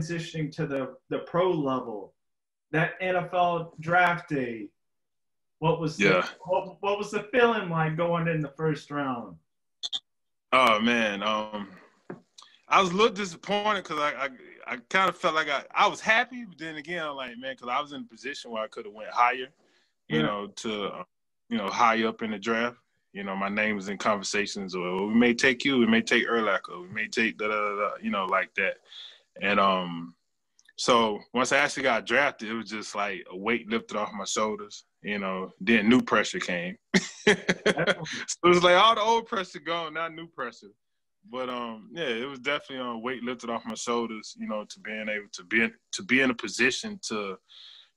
transitioning to the the pro level, that NFL draft day, what was Yeah. the, what, what was the feeling like going in the first round? Oh man, um, I was a little disappointed because I, I, I kind of felt like I, I was happy, but then again, I'm like, man, because I was in a position where I could have went higher, you Yeah. know, to, you know, high up in the draft. You know, my name was in conversations, or "Well, we may take you, we may take Urlacher, we may take da da, da you know, like that. And um, so once I actually got drafted, it was just like a weight lifted off my shoulders. You know, then new pressure came. so it was like all the old pressure gone, not new pressure. But um, yeah, it was definitely a weight lifted off my shoulders. You know, to being able to be in, to be in a position to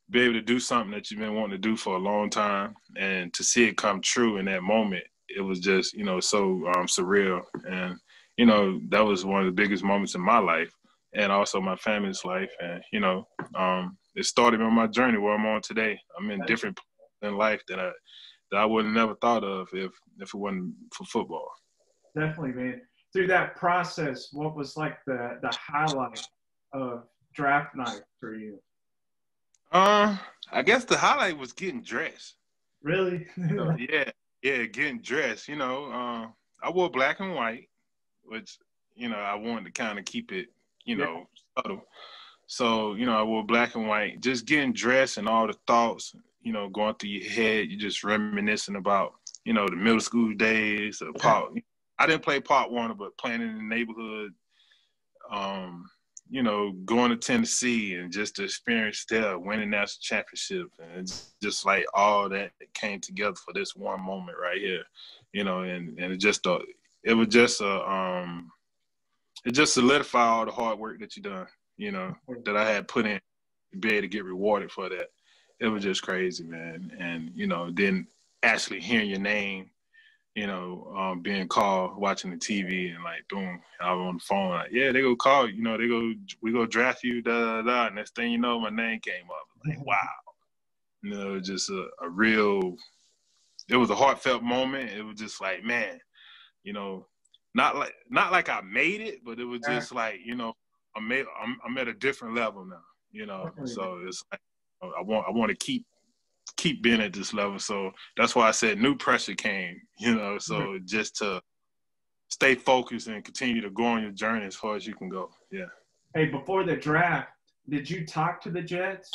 be able to do something that you've been wanting to do for a long time, and to see it come true in that moment, it was just you know so um, surreal. And you know that was one of the biggest moments in my life, and also my family's life. And you know, um, it started on my journey where I'm on today. I'm in different places in life that I that I would have never thought of if if it wasn't for football. Definitely, man. Through that process, what was like the the highlight of draft night for you? Uh, I guess the highlight was getting dressed. Really? So, yeah, yeah, getting dressed. You know, uh, I wore black and white, which you know I wanted to kind of keep it, you Yeah. know, subtle. So you know, I wore black and white. Just getting dressed and all the thoughts, you know, going through your head. You just reminiscing about, you know, the middle school days. The part. I didn't play part one, but playing in the neighborhood. Um, you know, going to Tennessee and just the experience there, winning national championship, and it's just like all that came together for this one moment right here, you know, and and it just a, it was just a, um, it just solidified all the hard work that you done, you know, that I had put in to be able to get rewarded for that. It was just crazy, man, and you know, then actually hearing your name you know, um, being called, watching the TV, and like, boom, I was on the phone, like, yeah, they go call you, know, they go, we go draft you, da da da. And Next thing you know, my name came up. Like, wow, you know, just a, a real, it was a heartfelt moment. It was just like, man, you know, not like not like I made it, but it was just like, you know, I'm made, I'm, I'm at a different level now, you know. So it's like, I want I want to keep keep being at this level. So that's why I said new pressure came, you know, so just to stay focused and continue to go on your journey as far as you can go. Yeah. Hey, before the draft, did you talk to the Jets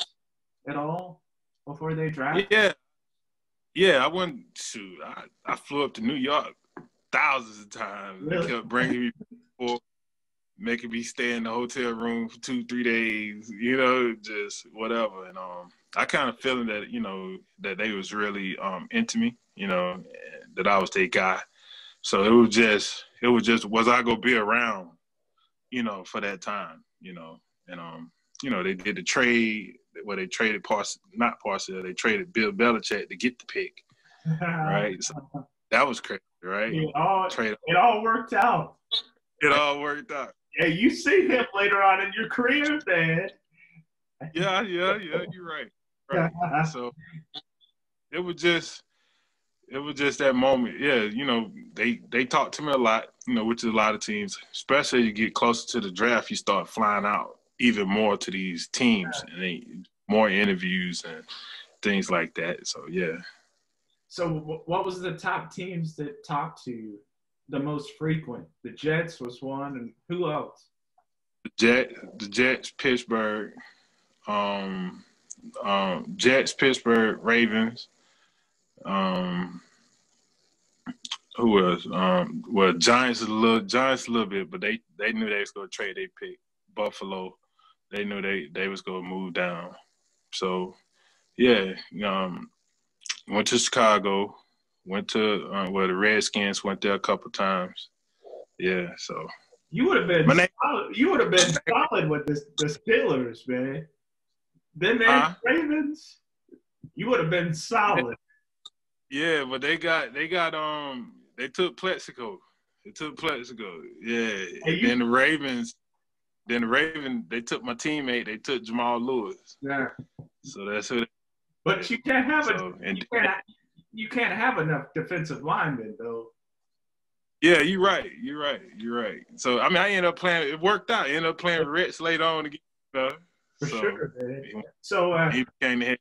at all before they draft? Yeah. Yeah, I went to I, I flew up to New York thousands of times. Really? They kept bringing me people, making me stay in the hotel room for two, three days, you know, just whatever. And um I kind of feeling that, you know, that they was really um into me, you know, that I was their guy. So it was just it was just was I gonna be around, you know, for that time, you know. And um, you know, they did the trade where they traded Parcells, not Parcells, they traded Bill Belichick to get the pick, right? So that was crazy, right? it, all, Trade it all worked out. it all worked out. Yeah, you see him later on in your career, man. Yeah, yeah, yeah, you're right. Right. so it was just it was just that moment. Yeah, you know, they they talked to me a lot, you know, which is a lot of teams, especially as you get closer to the draft, you start flying out even more to these teams and they, more interviews and things like that. So yeah. So, wh- what was the top teams that talked to you the most frequent? The Jets was one, and who else? The Jet the Jets, Pittsburgh, um um Jets, Pittsburgh, Ravens, um who else? Um well Giants a little Giants a little bit, but they they knew they was gonna trade they pick. Buffalo, they knew they they was gonna move down. So yeah, um went to Chicago, went to uh, where the Redskins went there a couple times. Yeah, so You would have been name- solid. You would have been solid with the the Steelers, man. Then man, Huh? Ravens. You would have been solid. Yeah, but they got they got um they took Plaxico. They took Plaxico. Yeah. Hey, then the Ravens then the Raven they took my teammate, they took Jamal Lewis. Yeah. So that's who they, But you can't have so, it. and You can't, you can't have enough defensive linemen though. yeah, you're right. You're right. You're right. So I mean I ended up playing it worked out. I ended up playing Rich later on again. Uh, For so sure, man. So, uh, he became the head.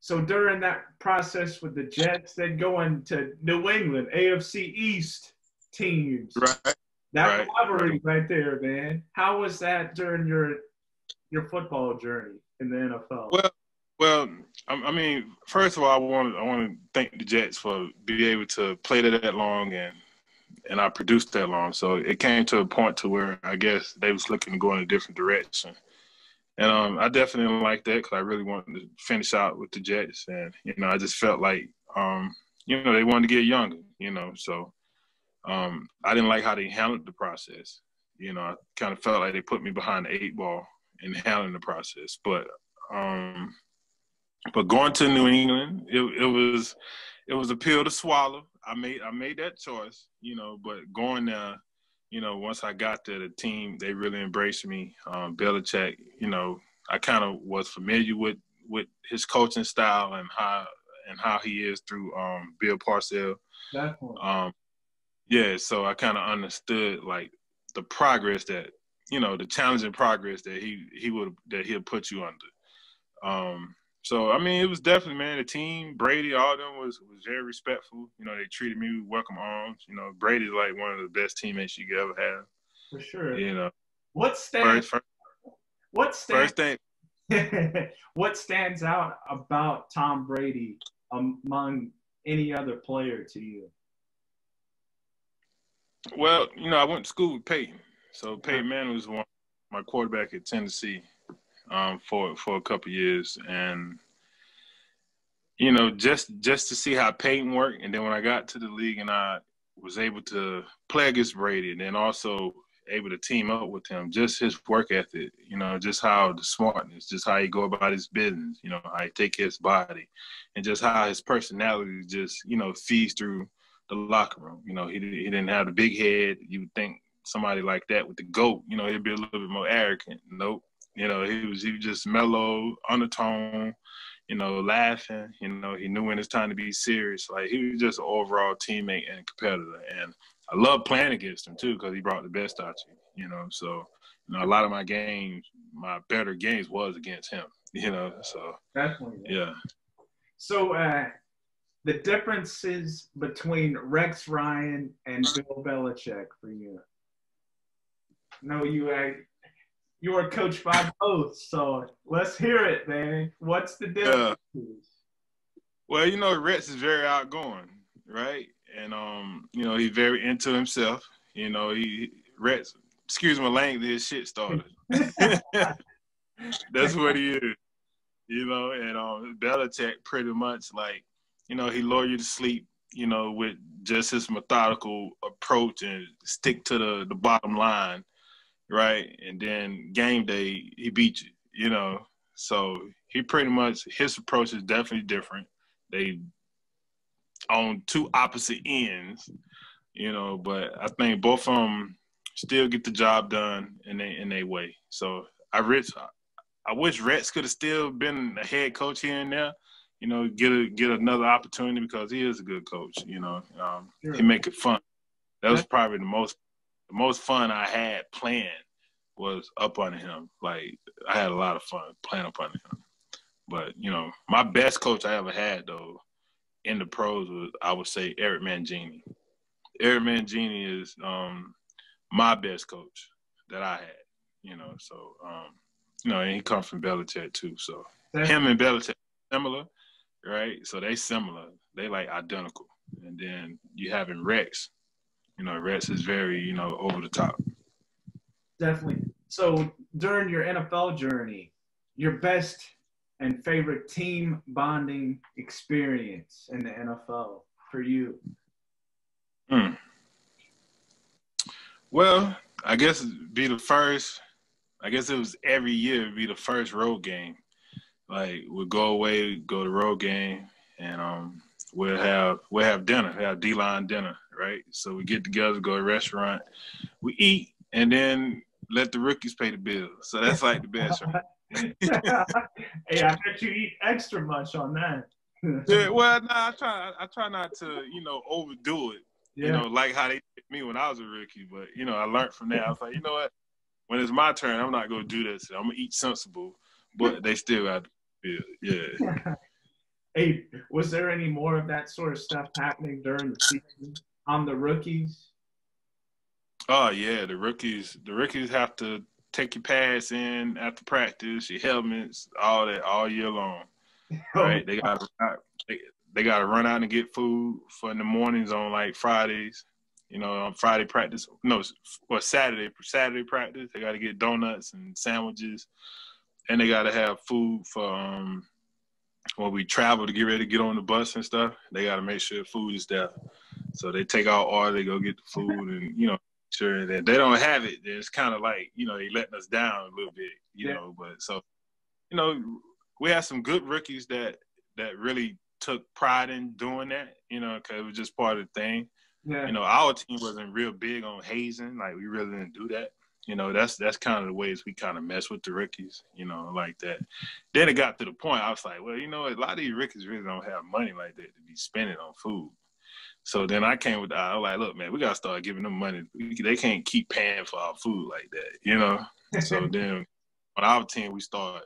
so during that process with the Jets, then going to New England, AFC East teams. Right. That right, rivalry right there, man. How was that during your your football journey in the NFL? Well, well, I, mean, first of all, I want I want to thank the Jets for being able to play that long and and I produced that long. So it came to a point to where I guess they was looking to go in a different direction. And um, I definitely like that because I really wanted to finish out with the Jets, and you know, I just felt like, um, you know, they wanted to get younger, you know, so um, I didn't like how they handled the process. You know, I kind of felt like they put me behind the eight ball in handling the process. But um, but going to New England, it, it was it was a pill to swallow. I made I made that choice, you know. But going there, you know, once I got to the team, they really embraced me. Um, Belichick, you know, I kind of was familiar with with his coaching style and how and how he is through um, Bill Parcells. Definitely. Um, yeah, so I kind of understood like the progress that you know, the challenging progress that he he would that he'll put you under. Um, so I mean, it was definitely man. The team, Brady, all of them was was very respectful. You know, they treated me with welcome arms. You know, Brady's like one of the best teammates you could ever have. For sure. You know, What stands? first, first, what stands? first thing. what stands out about Tom Brady among any other player to you? Well, you know, I went to school with Peyton. So Peyton Manning was one my quarterback at Tennessee um, for for a couple years, and you know, just just to see how Peyton worked, and then when I got to the league and I was able to play against Brady, and then also able to team up with him, just his work ethic, you know, just how the smartness, just how he go about his business, you know, how he take his body, and just how his personality just you know feeds through the locker room. You know, he he didn't have the big head. You would think somebody like that with the goat, you know, he'd be a little bit more arrogant. Nope. You know, he was he was just mellow, undertone, you know, laughing. You know, he knew when it's time to be serious. Like he was just an overall teammate and competitor. And I love playing against him too because he brought the best out you. You know, so you know, a lot of my games, my better games was against him. You know, so Definitely. yeah. So uh, the differences between Rex Ryan and Bill Belichick for you? No, you uh, you were coached by both, so let's hear it, man. What's the difference? Well, you know, Rex is very outgoing, right? And um, you know, he's very into himself. You know, he Rex, excuse my language, his shit started. That's what he is. You know, and um Belichick pretty much like, you know, he lure you to sleep, you know, with just his methodical approach and stick to the the bottom line, right? And then game day he beat you, you know. So he pretty much his approach is definitely different. They on two opposite ends, you know, but I think both of them still get the job done in they in their way. So I wish I wish Rex could have still been a head coach here and there, you know, get a get another opportunity because he is a good coach. You know, um, Sure. he make it fun. That was probably the most the most fun I had playing was up under him. Like I had a lot of fun playing up under him. But you know, my best coach I ever had though in the pros was I would say Eric Mangini. Eric Mangini is um, my best coach that I had. You know, so um, you know, and he comes from Belichick too. So him and Belichick similar, right? So they similar. They like identical. And then you having Rex. You know, Rex is very, you know, over the top. Definitely. So during your NFL journey, your best and favorite team bonding experience in the NFL for you? Hmm. Well, I guess be the first. I guess it was every year be the first road game. Like we'd go away, go to road game, and um, we'll have we'll have dinner, have D line dinner, right? So we get together, go to a restaurant, we eat, and then let the rookies pay the bill. So that's like the best. Hey, I bet you eat extra much on that. yeah, well, no, I try. I try not to, you know, overdo it. Yeah. You know, like how they did me when I was a rookie. But you know, I learned from that. I was like, you know what? when it's my turn, I'm not gonna do this. I'm gonna eat sensible, but they still got to yeah. hey, was there any more of that sort of stuff happening during the season on the rookies? Oh yeah, the rookies. The rookies have to take your pads in after practice, your helmets, all that, all year long. Right? they got they, they got to run out and get food for in the mornings on like Fridays. You know, on Friday practice, no, or Saturday, Saturday practice, they got to get donuts and sandwiches, and they got to have food for um, when we travel to get ready to get on the bus and stuff. They got to make sure food is there. So they take out order, they go get the food, and you know, sure that they don't have it, then it's kind of like you know they letting us down a little bit, you yeah. know. But so, you know, we had some good rookies that that really took pride in doing that, you know, because it was just part of the thing. Yeah. You know, our team wasn't real big on hazing, like we really didn't do that. You know, that's that's kind of the ways we kind of mess with the rookies, you know, like that. Then it got to the point I was like, well, you know, a lot of these rookies really don't have money like that to be spending on food. So then I came with, I was like, look, man, we gotta start giving them money. They can't keep paying for our food like that, you know. so then on our team, we start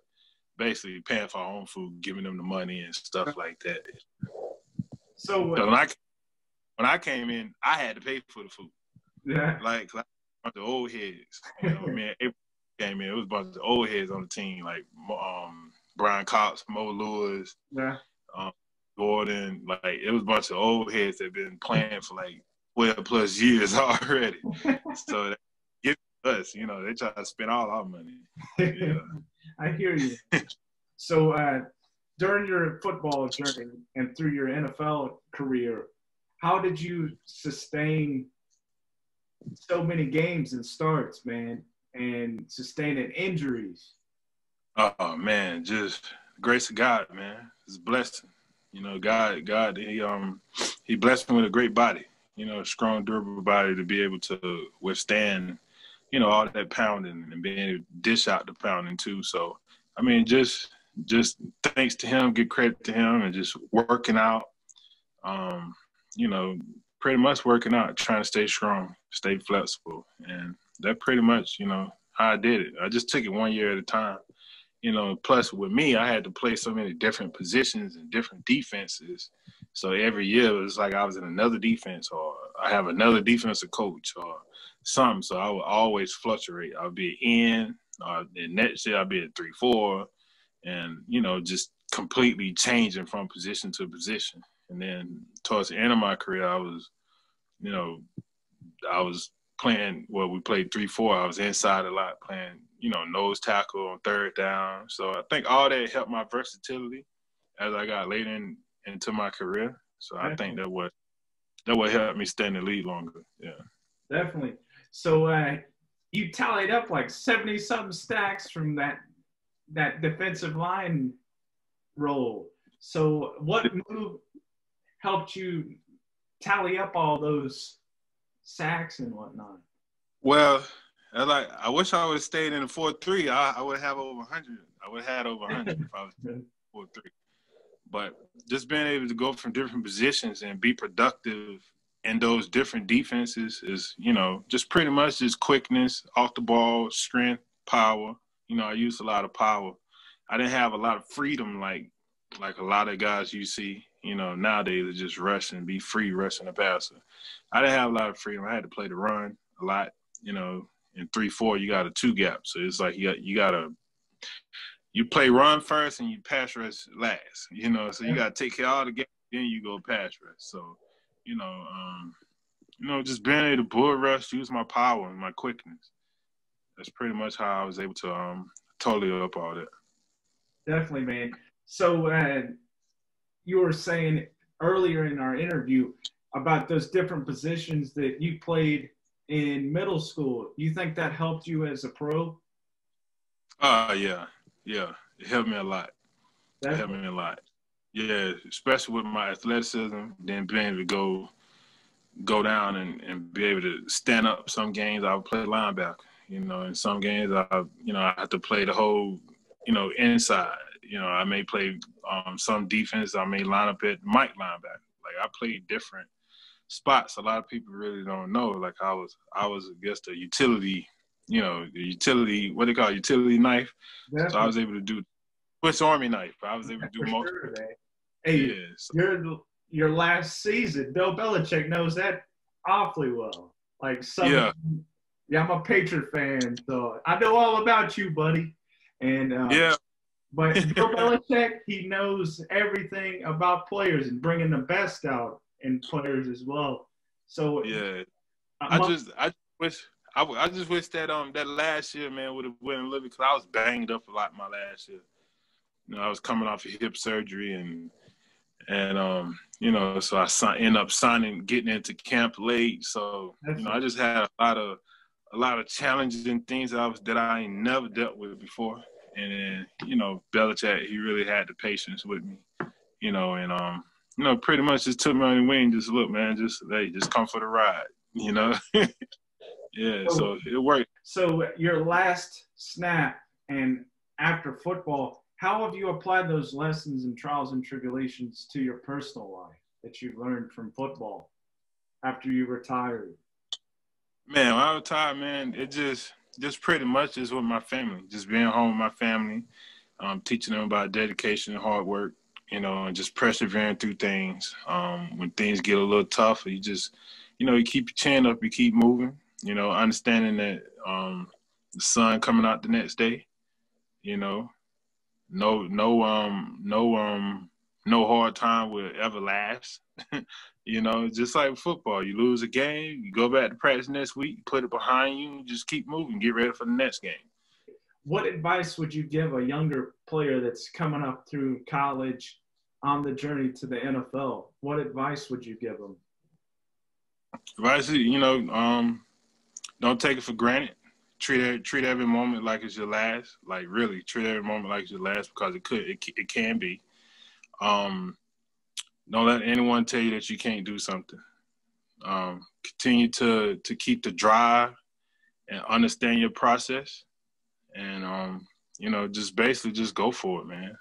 basically paying for our own food, giving them the money and stuff like that. So, so when I when I came in, I had to pay for the food. Yeah. Like, like the old heads, you know, man. It came in, it was a bunch of old heads on the team, like um, Brian Cox, Mo Lewis, yeah. Um, Gordon, like it was a bunch of old heads that been playing for like twelve plus years already. so give us, you know, they try to spend all our money. Yeah. I hear you. so uh, during your football journey and through your NFL career, how did you sustain so many games and starts, man, and sustaining injuries? Oh man, just grace of God, man. It's a blessing. You know, God, God, he um, he blessed me with a great body. You know, a strong, durable body to be able to withstand, you know, all that pounding and being able to dish out the pounding too. So, I mean, just just thanks to him, give credit to him, and just working out. Um, you know, pretty much working out, trying to stay strong, stay flexible, and that pretty much, you know, how I did it. I just took it one year at a time you know, plus with me, I had to play so many different positions and different defenses. So every year it was like I was in another defense or I have another defensive coach or something. So I would always fluctuate. I'll be in, or in next year I'll be at three, four, and, you know, just completely changing from position to position. And then towards the end of my career, I was, you know, I was playing, well, we played three, four. I was inside a lot playing you know, nose tackle on third down. So I think all that helped my versatility as I got later in, into my career. So I think that would that would help me stay in the league longer. Yeah. Definitely. So uh, you tallied up like seventy something sacks from that that defensive line role. So what move helped you tally up all those sacks and whatnot? Well, I like I wish I would have stayed in the four three. I, I would have over hundred. I would have had over hundred if I was four three. But just being able to go from different positions and be productive in those different defenses is, you know, just pretty much just quickness, off the ball, strength, power. You know, I used a lot of power. I didn't have a lot of freedom like like a lot of guys you see, you know, nowadays are just rush and be free rushing the passer. I didn't have a lot of freedom. I had to play the run a lot, you know, in three four you got a two gap. So it's like you got you gotta you play run first and you pass rush last. You know, so you gotta take care of all the gaps, then you go pass rush. So, you know, um, you know, just being able to bull rush, use my power and my quickness. That's pretty much how I was able to um totally up all that. Definitely, man. So uh, you were saying earlier in our interview about those different positions that you played in middle school. You think that helped you as a pro? Uh yeah, yeah. It helped me a lot. It helped me a lot. Yeah, especially with my athleticism, then being able to go go down and, and be able to stand up some games I would play linebacker. You know, in some games I you know, I have to play the whole, you know, inside. You know, I may play um, some defense, I may line up at Mike linebacker. Like I played different spots a lot of people really don't know. Like I was, I was, I guess, the utility you know, the utility, what they call it, utility knife. Definitely. So I was able to do Swiss Army knife. I was able to do multiple. Sure, hey, yeah, so. your your last season, Bill Belichick knows that awfully well. Like some, yeah, yeah, I'm a Patriot fan, so I know all about you, buddy. And uh, yeah, but Bill Belichick, he knows everything about players and bringing the best out in players as well. So yeah, I just I wish I, I just wish that um that last year man would have went a little because I was banged up a lot my last year. You know, I was coming off of hip surgery and and um you know so I signed, end up signing getting into camp late. So you know I just had a lot of a lot of challenging things that I was that I ain't never dealt with before. And then you know Belichick he really had the patience with me. You know and um you know pretty much just took me on the wing. Just look man, just hey just come for the ride. You know. Yeah, so, so it worked. So your last snap and after football, how have you applied those lessons and trials and tribulations to your personal life that you learned from football after you retired? Man, when I retired, man, it just just pretty much is with my family, just being home with my family, um, teaching them about dedication and hard work, you know, and just persevering through things. Um, when things get a little tough, you just, you know, you keep your chin up, you keep moving, you know, understanding that um, the sun coming out the next day, you know, no, no, um, no, um, no hard time will ever last. you know, just like football, you lose a game, you go back to practice next week, put it behind you, just keep moving, get ready for the next game. What advice would you give a younger player that's coming up through college on the journey to the NFL? What advice would you give them? Advice, you know, um, don't take it for granted. Treat treat every moment like it's your last. Like really, treat every moment like it's your last because it could, it, it can be. Um, don't let anyone tell you that you can't do something. Um, continue to to keep the drive and understand your process, and um, you know, just basically just go for it, man.